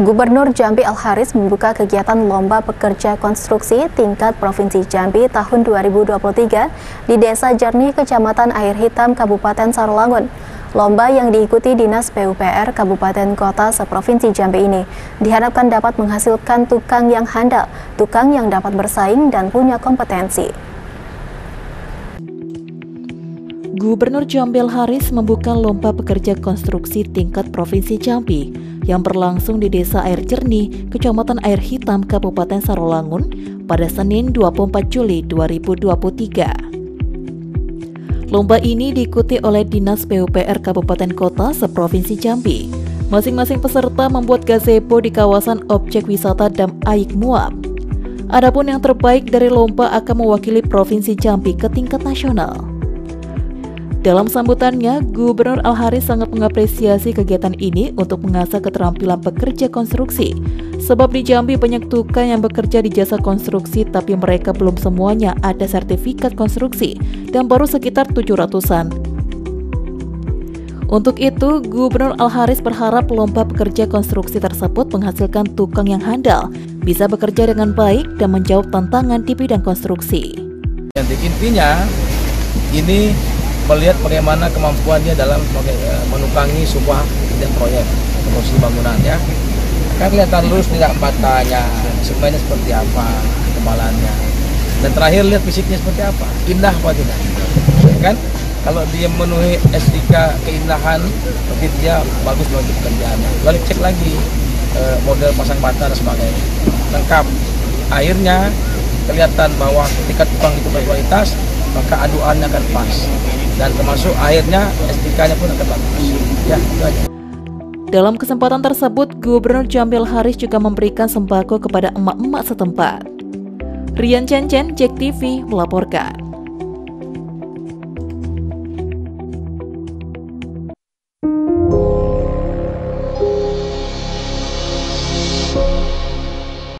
Gubernur Jambi Al Haris membuka kegiatan Lomba Pekerja Konstruksi tingkat Provinsi Jambi tahun 2023 di Desa Jernih, Kecamatan Air Hitam, Kabupaten Sarolangun. Lomba yang diikuti Dinas PUPR Kabupaten Kota seprovinsi Jambi ini diharapkan dapat menghasilkan tukang yang handal, tukang yang dapat bersaing dan punya kompetensi. Gubernur Jambi Al Haris membuka lomba pekerja konstruksi tingkat Provinsi Jambi yang berlangsung di Desa Air Jernih, Kecamatan Air Hitam, Kabupaten Sarolangun pada Senin 24 Juli 2023. Lomba ini diikuti oleh Dinas PUPR Kabupaten Kota seprovinsi Jambi. Masing-masing peserta membuat gazebo di kawasan objek wisata Dam Aik Muab. Adapun yang terbaik dari lomba akan mewakili Provinsi Jambi ke tingkat nasional. Dalam sambutannya, Gubernur Al-Haris sangat mengapresiasi kegiatan ini untuk mengasah keterampilan pekerja konstruksi. Sebab di Jambi banyak tukang yang bekerja di jasa konstruksi tapi mereka belum semuanya ada sertifikat konstruksi dan baru sekitar 700-an. Untuk itu, Gubernur Al-Haris berharap lomba pekerja konstruksi tersebut menghasilkan tukang yang handal, bisa bekerja dengan baik dan menjawab tantangan di bidang konstruksi. Jadi intinya, ini melihat bagaimana kemampuannya dalam eh, menukangi sebuah proyek konstruksi bangunan ya. Kan kelihatan lurus tidak matanya. Semuanya seperti apa kebalannya dan terakhir lihat fisiknya seperti apa. Indah apa tidak? Kan kalau dia memenuhi estetika keindahan berarti dia bagus bagi pekerjaannya. Lalu cek lagi eh, model pasang bata dan sebagainya. Lengkap. Airnya kelihatan bahwa ketika tukang itu berkualitas maka aduannya akan pas dan termasuk akhirnya SDK-nya pun akan bagus. Ya, itu aja. Dalam kesempatan tersebut, Gubernur Jambil Haris juga memberikan sembako kepada emak-emak setempat. Rian Cencen, Jack TV, melaporkan.